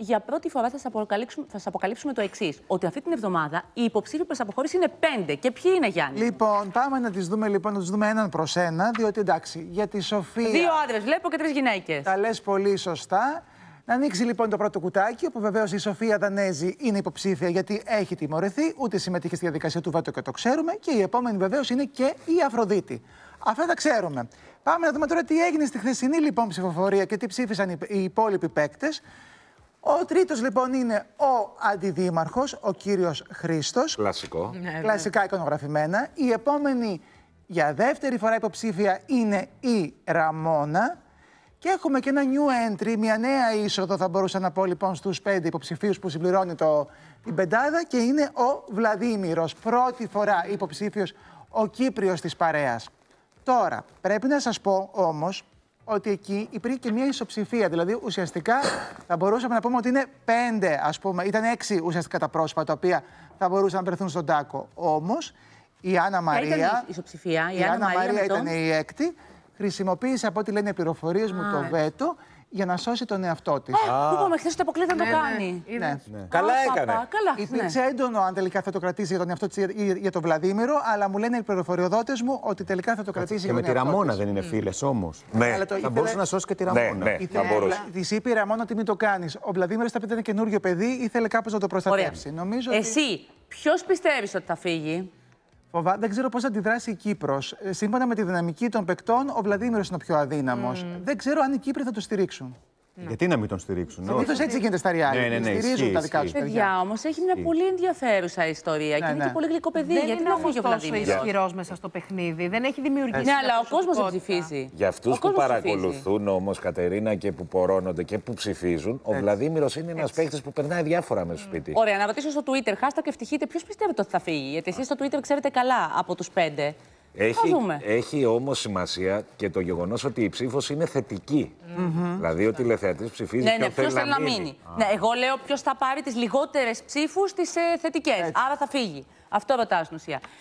για πρώτη φορά θα σα αποκαλύψουμε, θα σας αποκαλύψουμε το εξής. Ότι αυτή την εβδομάδα οι υποψήφοι προς αποχώρηση είναι πέντε. Και ποιοι είναι, Γιάννη; Λοιπόν, πάμε να τις δούμε λοιπόν, να τους δούμε έναν προς ένα, διότι εντάξει, για τη Σοφία Δύο άντρες βλέπω και τρεις γυναίκες. τα λες πολύ σωστά. Να ανοίξει λοιπόν το πρώτο κουτάκι, όπου βεβαίως η Σοφία Δανέζη είναι υποψήφια γιατί έχει τιμωρηθεί, ούτε συμμετείχε στη διαδικασία του βέτο και το ξέρουμε. Και η επόμενη βεβαίως είναι και η Αφροδίτη. Αυτά τα ξέρουμε. Πάμε να δούμε τώρα τι έγινε στη χθεσινή λοιπόν ψηφοφορία και τι ψήφισαν οι, οι υπόλοιποι παίκτες. Ο τρίτος λοιπόν είναι ο αντιδήμαρχος, ο κύριος Χρήστος. Κλασικό. Κλασικά εικονογραφημένα. Η επόμενη για δεύτερη φορά υποψήφια είναι η Ραμόνα. Και έχουμε και ένα new entry, μια νέα είσοδο θα μπορούσα να πω λοιπόν στους πέντε υποψηφίους που συμπληρώνει το, την πεντάδα και είναι ο Βλαδίμηρος. Πρώτη φορά υποψήφιος ο Κύπριος της παρέας. Τώρα, πρέπει να σας πω όμως ότι εκεί υπήρχε και μια ισοψηφία. Δηλαδή, ουσιαστικά θα μπορούσαμε να πούμε ότι είναι πέντε, ας πούμε, ήταν έξι ουσιαστικά τα πρόσωπα τα οποία θα μπορούσαν να βρεθούν στον τάκο. Όμως, η Άννα Ποια ήταν Μαρία. η ισοψηφία, η η Άννα Άννα Μαρία Μαρία με τον- ήταν η έκτη. Χρησιμοποίησε από ό,τι λένε οι πληροφορίες μου το βέτο για να σώσει τον εαυτό της. Πού είπαμε χθες ότι αποκλείται να το κάνει. Ναι. Καλά Α, έκανε. παπα, Καλά. ναι. Υπήρξε έντονο αν τελικά θα το κρατήσει για τον εαυτό της ή για τον Βλαδίμηρο, αλλά μου λένε οι πληροφοριοδότες μου ότι τελικά θα το κρατήσει Και για με τον τη εαυτό Ραμόνα της. δεν είναι φίλες όμως. Ναι. Αλλά το Θα ήθελε- μπορούσε να σώσει και τη Ναι, Ραμόνα. ναι. Ήθελε- Θα μπορούσε. Τη είπε η Ραμόνα ότι μην το κάνεις. Ο Βλαδίμηρος τα πει ότι είναι καινούριο παιδί, ήθελε κάπως να το Ωραία. προστατεύσει. Νομίζω ότι Εσύ, ποιος πιστεύεις ότι θα φύγει; Φοβά... δεν ξέρω πώς θα αντιδράσει η Κύπρος. Σύμφωνα με τη δυναμική των παικτών, ο Βλαδίμηρο είναι ο πιο αδύναμος. Δεν ξέρω αν οι Κύπροι θα το στηρίξουν. Γιατί να μην τον στηρίξουν. όχι. Συνήθω έτσι γίνεται στα reality. Ναι, ναι, ναι, Στηρίζουν ισχύει, τα δικά τους ισχύει. παιδιά. Παιδιά όμως έχει μια πολύ ενδιαφέρουσα ιστορία και Ναι, είναι ναι. και πολύ γλυκό παιδί. Δεν Γιατί είναι να όμως φύγει ο τόσο Βλαδίμηρο. ισχυρός μέσα στο παιχνίδι. Δεν έχει δημιουργήσει. Ναι, αλλά ο κόσμος δεν προσωπικότητα. ψηφίζει. Για αυτούς Ο που κόσμος ψηφίζει. παρακολουθούν όμως, Κατερίνα, και που πορώνονται και που ψηφίζουν, ο Βλαδίμηρος είναι ένας παίκτης που περνάει διάφορα μέσα στο σπίτι. Ωραία, να ρωτήσω στο Twitter, hashtag ευτυχείτε, ποιος πιστεύετε ότι θα φύγει; Γιατί εσείς στο Twitter ξέρετε καλά από τους πέντε. Θα Έχει, δούμε. έχει όμως σημασία και το γεγονός ότι η ψήφος είναι θετική. Δηλαδή ο τηλεθεατής ψηφίζει Ναι, ποιον ναι, ποιος θέλει να μείνει. Ναι, εγώ λέω ποιος θα πάρει τις λιγότερες ψήφους, τις ε, θετικές. Άρα θα φύγει. Αυτό ρωτάω στην ουσία.